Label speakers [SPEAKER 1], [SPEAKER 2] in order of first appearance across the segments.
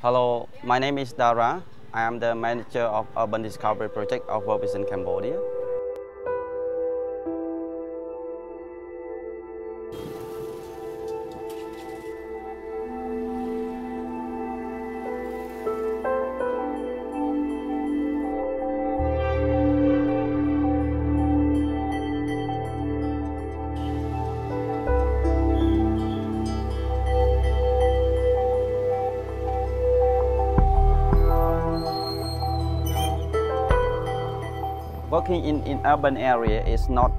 [SPEAKER 1] Hello, my name is Dara. I am the manager of Urban Discovery Project of World Vision Cambodia. Working in, in urban area is not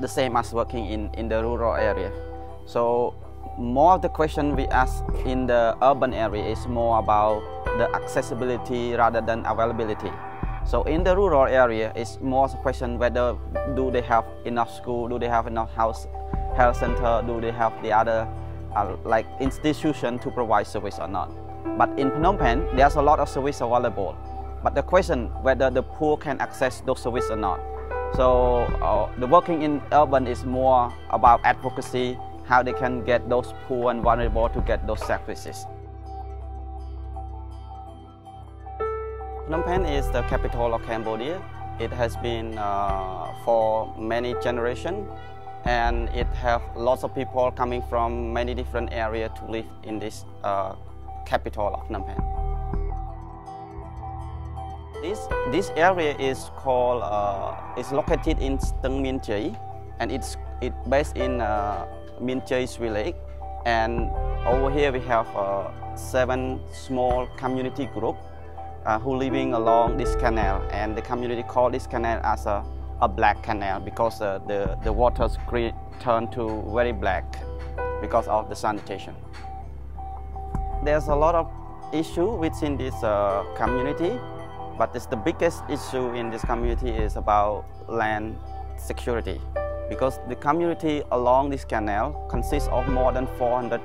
[SPEAKER 1] the same as working in, in the rural area. So more of the question we ask in the urban area is more about the accessibility rather than availability. So in the rural area, it's more a question whether do they have enough school, do they have enough house, health center, do they have the other uh, like institution to provide service or not. But in Phnom Penh, there's a lot of service available. But the question whether the poor can access those services or not. So uh, the working in urban is more about advocacy, how they can get those poor and vulnerable to get those services. Phnom Penh is the capital of Cambodia. It has been uh, for many generations and it have lots of people coming from many different areas to live in this uh, capital of Phnom Penh. This, this area is called, uh, is located in Steng Mien Chai and it's it based in uh, Mien Chai's village. And over here we have uh, seven small community group uh, who living along this canal and the community call this canal as a, a black canal because uh, the, the waters turn to very black because of the sanitation. There's a lot of issue within this uh, community but this, the biggest issue in this community is about land security because the community along this canal consists of more than 400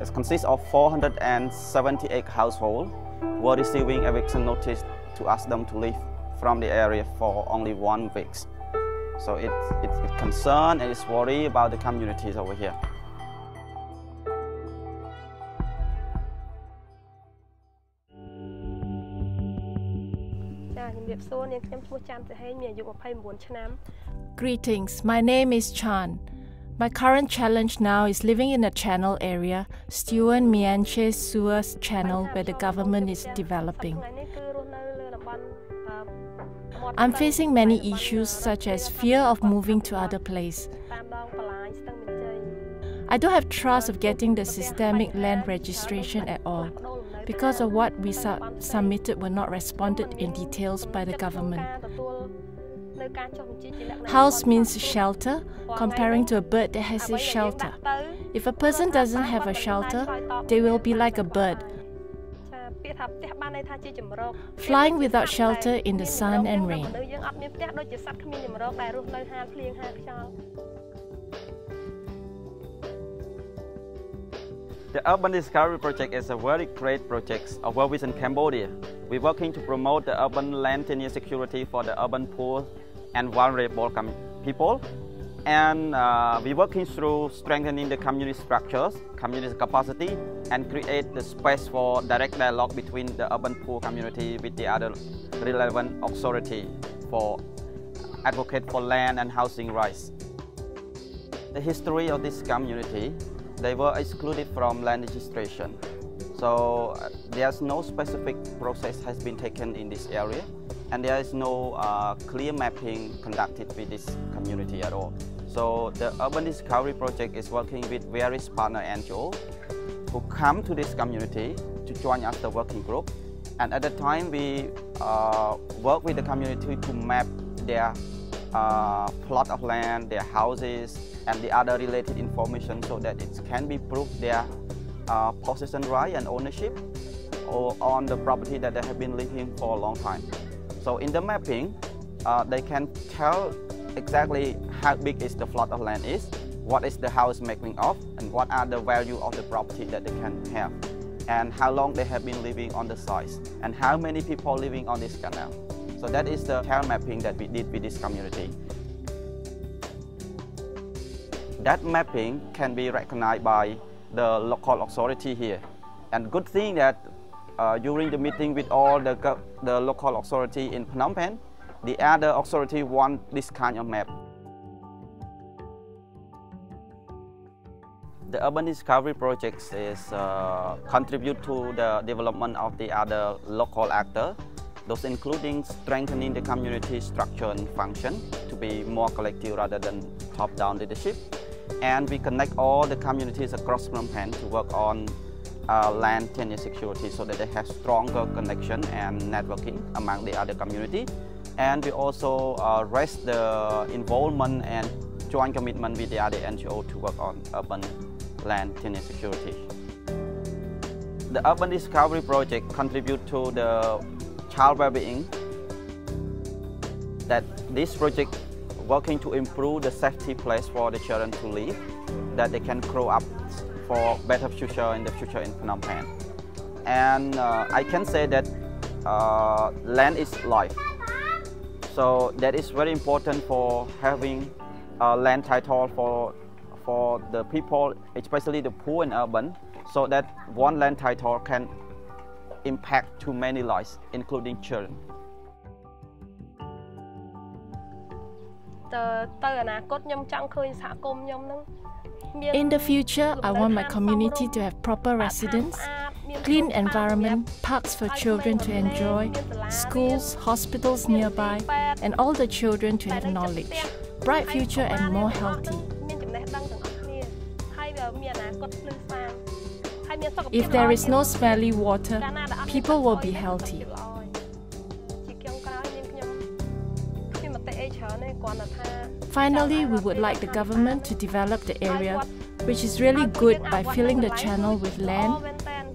[SPEAKER 1] it consists of 478 households who are receiving eviction notice to ask them to leave from the area for only one week. So it's, it's, it's concern and it's worry about the communities over here.
[SPEAKER 2] សួរនាងខ្ញុំឈ្មោះចាន់សាហេងមានអាយុ29ឆ្នាំ
[SPEAKER 3] Greetings my name is Chan My current challenge now is living in a channel area, Stewart Mianche Suez Channel, where the government is developing. I'm facing many issues such as fear of moving to other place. I don't have trust of getting the systemic land registration at all because of what we su submitted were not responded in details by the government. House means shelter, comparing to a bird that has a shelter. If a person doesn't have a shelter, they will be like a bird, flying without shelter in the sun and rain.
[SPEAKER 1] The Urban Discovery Project is a very great project of World Vision Cambodia. We're working to promote the urban land tenure security for the urban poor and vulnerable people. And uh, we're working through strengthening the community structures, community capacity, and create the space for direct dialogue between the urban poor community with the other relevant authority for advocate for land and housing rights. The history of this community they were excluded from land registration. So uh, there's no specific process has been taken in this area and there is no uh, clear mapping conducted with this community at all. So the Urban Discovery Project is working with various partner NGOs who come to this community to join us the working group. And at the time we uh, work with the community to map their uh, plot of land, their houses, and the other related information so that it can be proved their uh, possession right and ownership or on the property that they have been living for a long time. So in the mapping, uh, they can tell exactly how big is the plot of land is, what is the house making of, and what are the value of the property that they can have, and how long they have been living on the site, and how many people living on this canal. So that is the care mapping that we did with this community. That mapping can be recognized by the local authority here. And good thing that uh, during the meeting with all the, the local authority in Phnom Penh, the other authority want this kind of map. The urban discovery projects is uh, contribute to the development of the other local actor, those including strengthening the community structure and function to be more collective rather than top-down leadership. And we connect all the communities across Phnom Penh to work on uh, land tenure security so that they have stronger connection and networking among the other community. And we also uh, raise the involvement and joint commitment with the other NGO to work on urban land tenure security. The Urban Discovery Project contribute to the child well-being that this project working to improve the safety place for the children to live, that they can grow up for better future in the future in Phnom Penh. And uh, I can say that uh, land is life. So that is very important for having a land title for for the people, especially the poor and urban, so that one land title can impact to many lives, including children.
[SPEAKER 3] In the future, I want my community to have proper residence, clean environment, parks for children to enjoy, schools, hospitals nearby, and all the children to have knowledge, bright future and more healthy. If there is no smelly water, people will be healthy. Finally, we would like the government to develop the area, which is really good by filling the channel with land,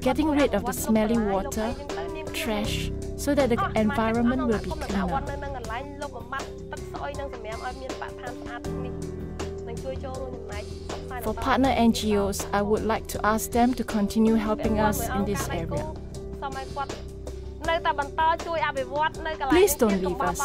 [SPEAKER 3] getting rid of the smelly water, trash, so that the environment will be cleaner. For partner NGOs, I would like to ask them to continue helping us in this area. Please don't leave us.